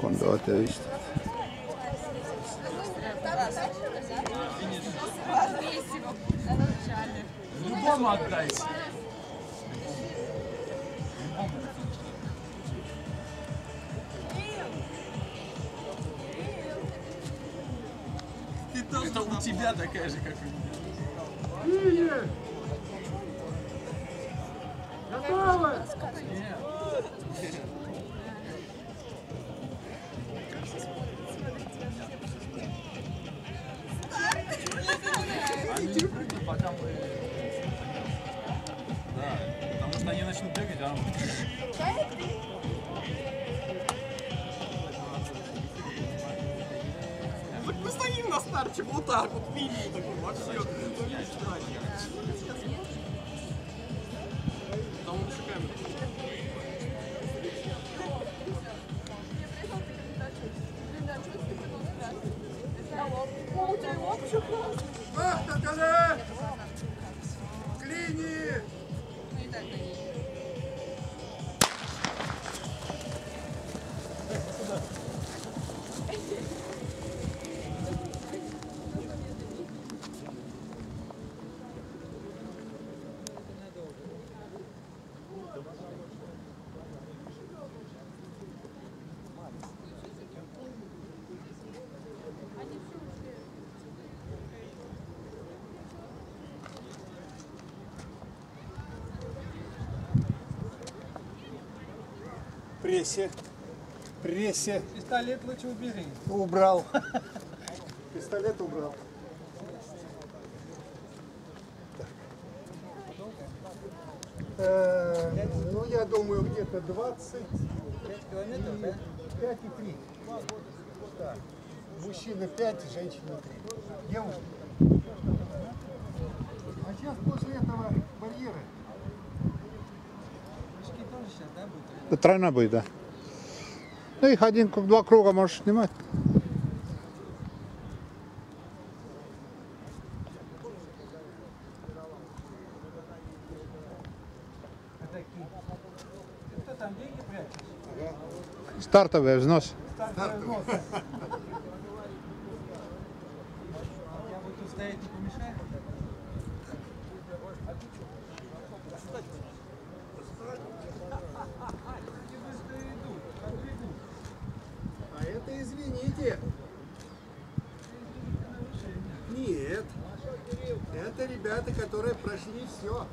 quando avete visto. Любому отдайте. Это у тебя такая же, как у меня. Готовы! потому что они начнут бегать, а Так мы стоим на старте вот так вот, линии такой, во прессе. Прессе. Пистолет лучше убери. Убрал. Пистолет убрал. Э, ну, я думаю, где-то 20. 5 километров, да? 5 и 3. Да. Мужчины 5, женщины 3. Девушки. А сейчас после этого барьеры. Тоже сейчас, да, будут? Тройна будет, да. Ну их один, два круга можешь снимать. Стартовый взнос. Стартовый взнос. Я буду стоять, не помешаю? Люди быстро идут, как бегут. А это извините. Нет. Это ребята, которые прошли все.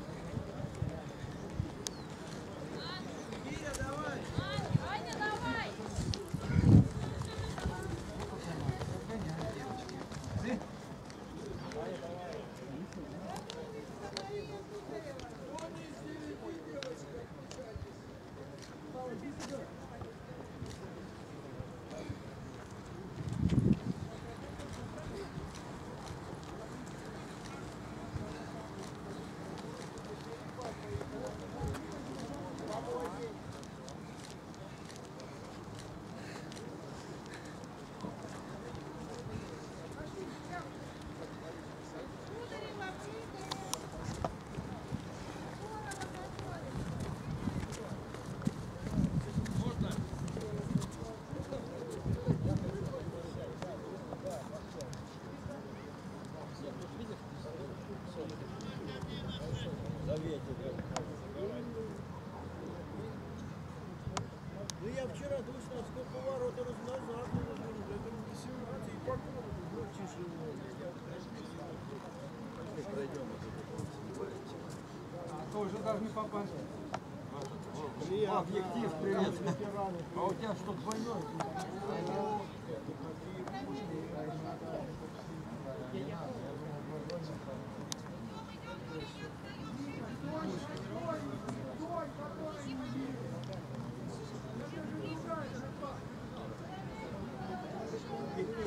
должны попасть. Привет, объектив, привет. А у тебя что, двойной? Субтитры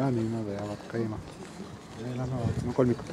ja nii nad jäävad käima. me lähme vaatame kolmikut.